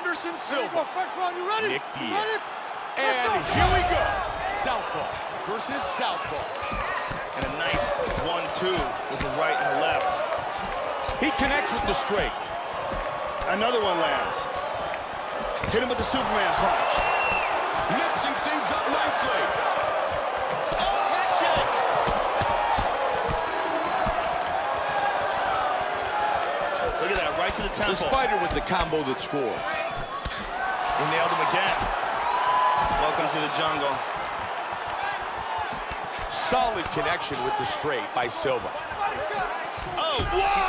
Anderson Silva. First you ready? Nick You Diaz. ready? And here we go. Southpaw versus Southpaw. And a nice one-two with the right and the left. He connects with the straight. Another one lands. Hit him with the Superman punch. Mixing things up nicely. Oh, Head kick. Look at that, right to the temple. The temple. spider with the combo that scored. He nailed him again. Welcome to the jungle. Solid connection with the straight by Silva. Oh, he tagged him again.